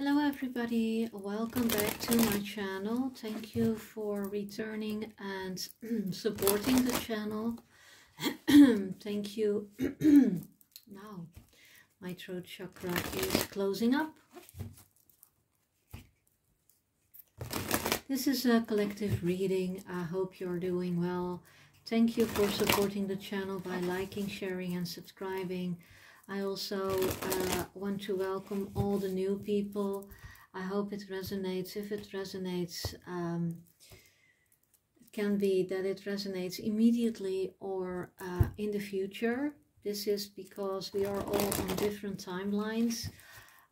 Hello everybody, welcome back to my channel. Thank you for returning and supporting the channel. Thank you. now, my throat chakra is closing up. This is a collective reading. I hope you're doing well. Thank you for supporting the channel by liking, sharing and subscribing. I also uh, want to welcome all the new people. I hope it resonates. If it resonates, um, it can be that it resonates immediately or uh, in the future. This is because we are all on different timelines.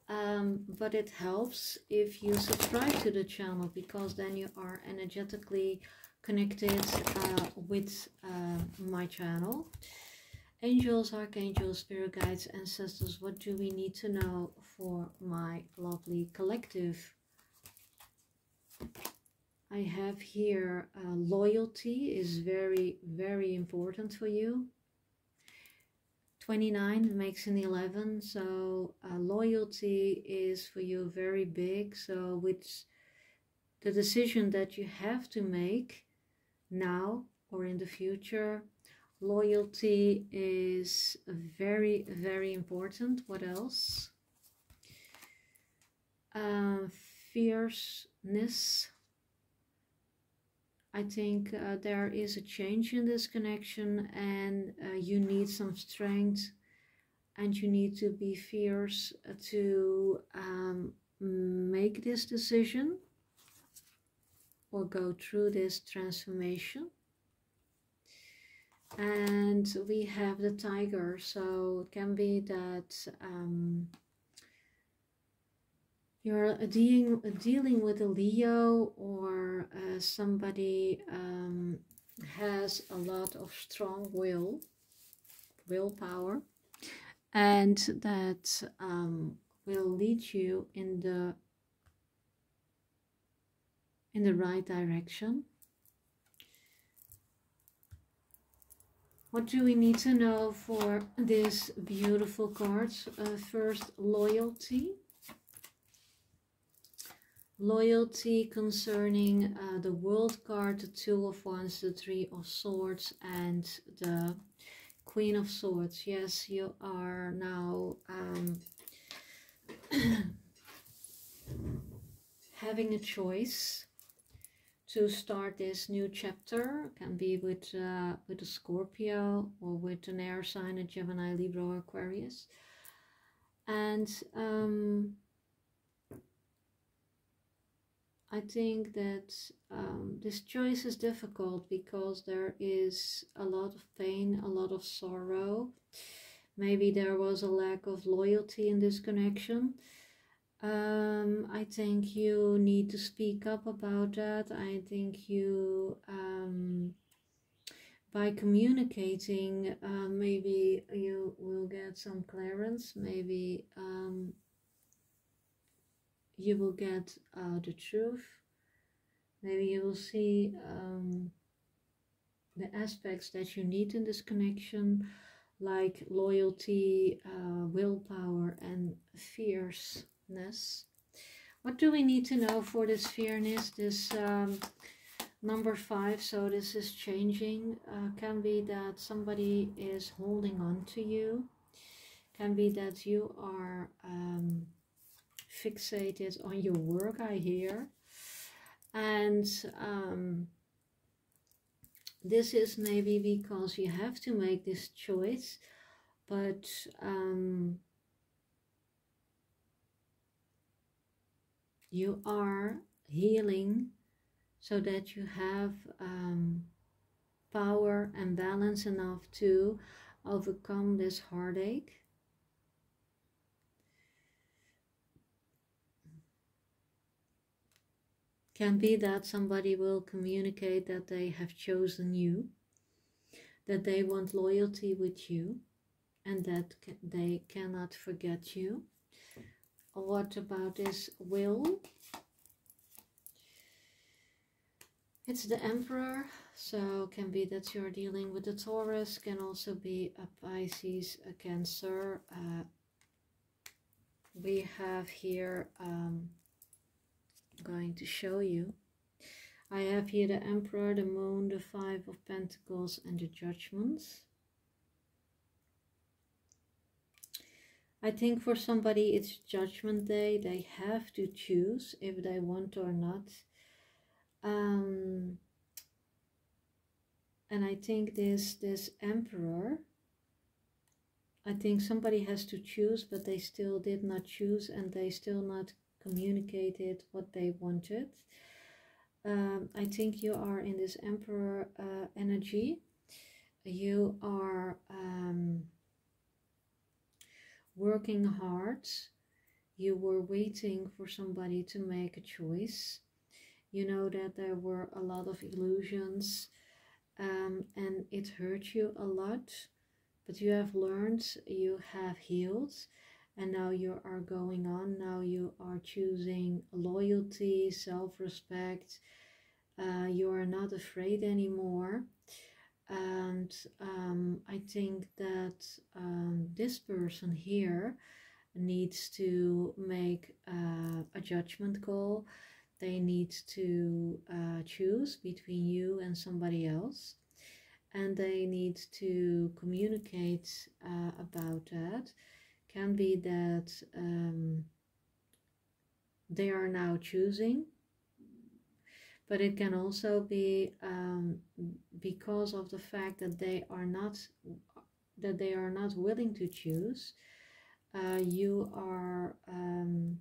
Um, but it helps if you subscribe to the channel because then you are energetically connected uh, with uh, my channel. Angels, archangels, spirit guides, ancestors, what do we need to know for my lovely collective? I have here uh, loyalty is very, very important for you. 29 makes an 11, so uh, loyalty is for you very big. So with the decision that you have to make now or in the future, Loyalty is very, very important. What else? Uh, fierceness. I think uh, there is a change in this connection and uh, you need some strength and you need to be fierce to um, make this decision or go through this transformation and we have the tiger so it can be that um, you're dealing dealing with a Leo or uh, somebody um, has a lot of strong will willpower and that um, will lead you in the in the right direction What do we need to know for this beautiful cards? Uh, first, loyalty. Loyalty concerning uh, the world card, the two of wands, the three of swords and the queen of swords. Yes, you are now um, having a choice to start this new chapter can be with uh, with a Scorpio or with an air sign, a Gemini, Libra, or Aquarius. And um, I think that um, this choice is difficult because there is a lot of pain, a lot of sorrow. Maybe there was a lack of loyalty in this connection um, I think you need to speak up about that. I think you, um, by communicating, uh, maybe you will get some clearance. Maybe um, you will get uh, the truth. Maybe you will see um, the aspects that you need in this connection, like loyalty, uh, willpower, and ness. What do we need to know for this fearness, this um, number five? So this is changing. Uh, can be that somebody is holding on to you. Can be that you are um, fixated on your work, I hear. And um, this is maybe because you have to make this choice, but um, you are healing so that you have um, power and balance enough to overcome this heartache. Can be that somebody will communicate that they have chosen you, that they want loyalty with you, and that they cannot forget you what about this will? It's the Emperor, so can be that you're dealing with the Taurus, can also be a Pisces, a Cancer, uh, we have here, um, going to show you. I have here the Emperor, the Moon, the Five of Pentacles and the Judgments. I think for somebody it's Judgment Day. They have to choose if they want or not. Um, and I think this this Emperor I think somebody has to choose, but they still did not choose and they still not communicated what they wanted. Um, I think you are in this Emperor uh, energy. You are um, working hard. You were waiting for somebody to make a choice. You know that there were a lot of illusions um, and it hurt you a lot but you have learned, you have healed, and now you are going on. Now you are choosing loyalty, self respect. Uh, you are not afraid anymore. And um, I think that um, this person here needs to make uh, a judgment call. They need to uh, choose between you and somebody else and they need to communicate uh, about that. Can be that um, they are now choosing, but it can also be um, because of the fact that they are not that they are not willing to choose. Uh, you are um,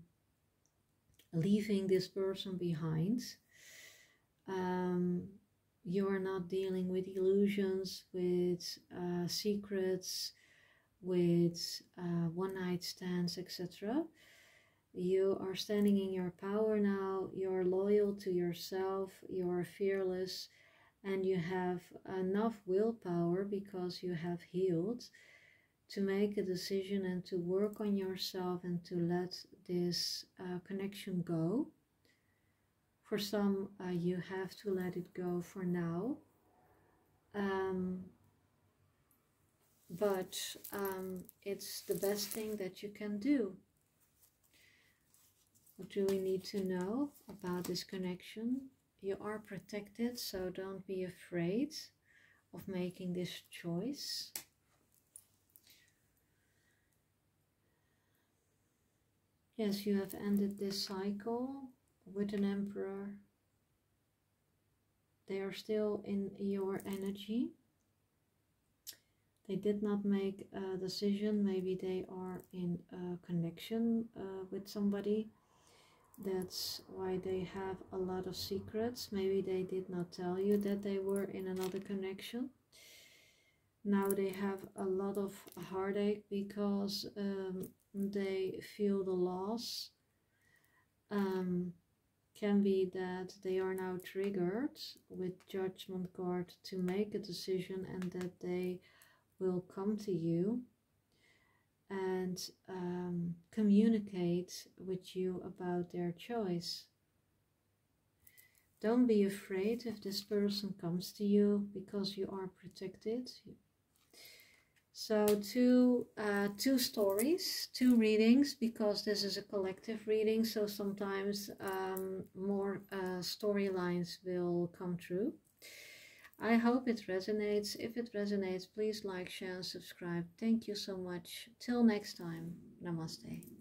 leaving this person behind. Um, you're not dealing with illusions, with uh, secrets, with uh, one night stands, etc. You are standing in your power now, to yourself, you're fearless, and you have enough willpower because you have healed to make a decision and to work on yourself and to let this uh, connection go for some, uh, you have to let it go for now. Um, but um, it's the best thing that you can do. What do we need to know about this connection? You are protected, so don't be afraid of making this choice. Yes, you have ended this cycle with an emperor they are still in your energy they did not make a decision maybe they are in a connection uh, with somebody that's why they have a lot of secrets. Maybe they did not tell you that they were in another connection. Now they have a lot of heartache because um, they feel the loss. Um, can be that they are now triggered with judgment card to make a decision and that they will come to you. And communicate with you about their choice. Don't be afraid if this person comes to you because you are protected. So two, uh, two stories, two readings, because this is a collective reading, so sometimes um, more uh, storylines will come true. I hope it resonates. If it resonates, please like, share, and subscribe. Thank you so much. Till next time. Namaste.